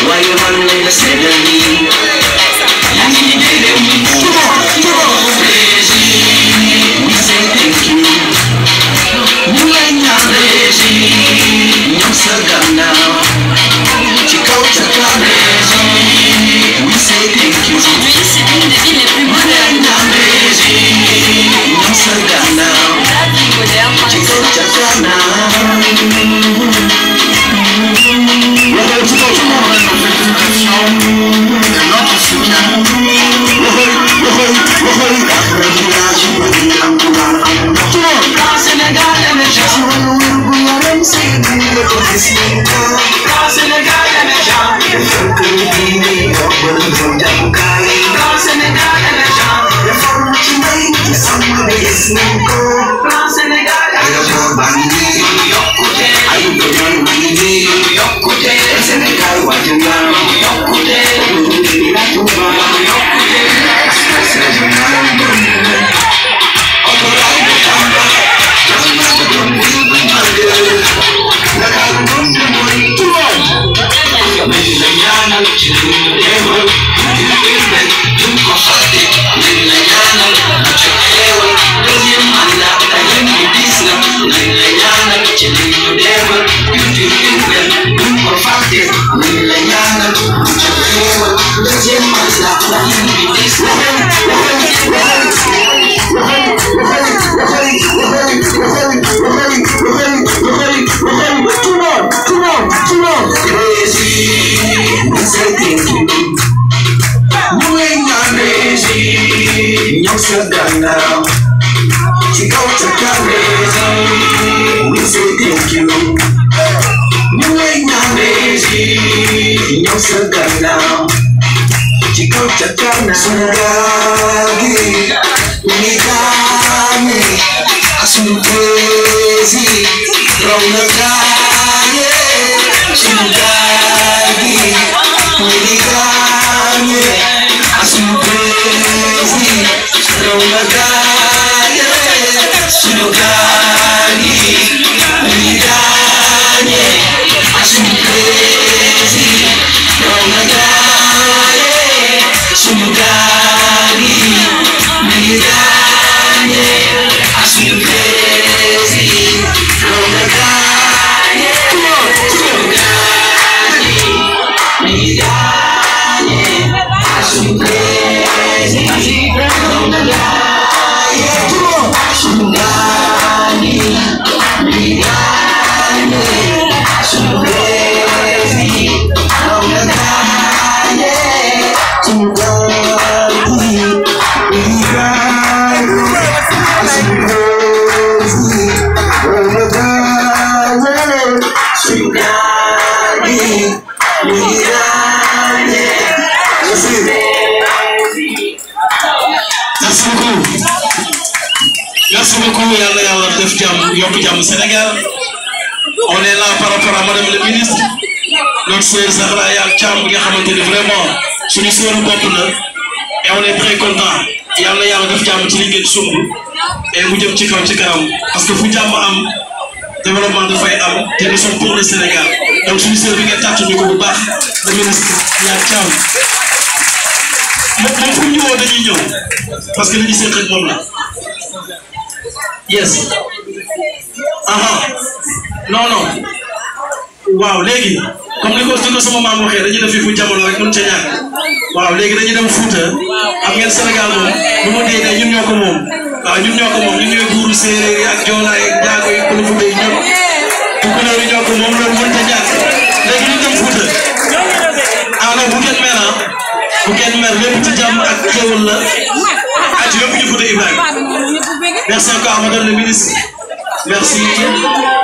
Why you run in don't you see taking you. Mwenya mezi, nyosha dana. Chikocha kamezi, we say thank you. Mwenya mezi, nyosha dana. Chikocha kana sunagagi, unigami, asumtezi, raunagami, sunagami. 우리가 아무래 아침에 Merci. Merci beaucoup. Merci beaucoup Sénégal on est là par rapport à madame le ministre notre sœur Zahra a vraiment et on est très content et vous ci parce que développement de am nous sommes pour le Sénégal donc je suis bi nga le ministre Yaa Thiam moom moom fu mu ñëwoon dañuy parce que yes aha non non waaw léegi comme ni sama maam waxee dañuy def fi fu jamono rek mën ca ñàkk waaw léegi dañuy dem Fuuta am ngeen Sénégal moom bu ma dee ñun ñoo ko moom Merci encore, madame le ministre. Merci.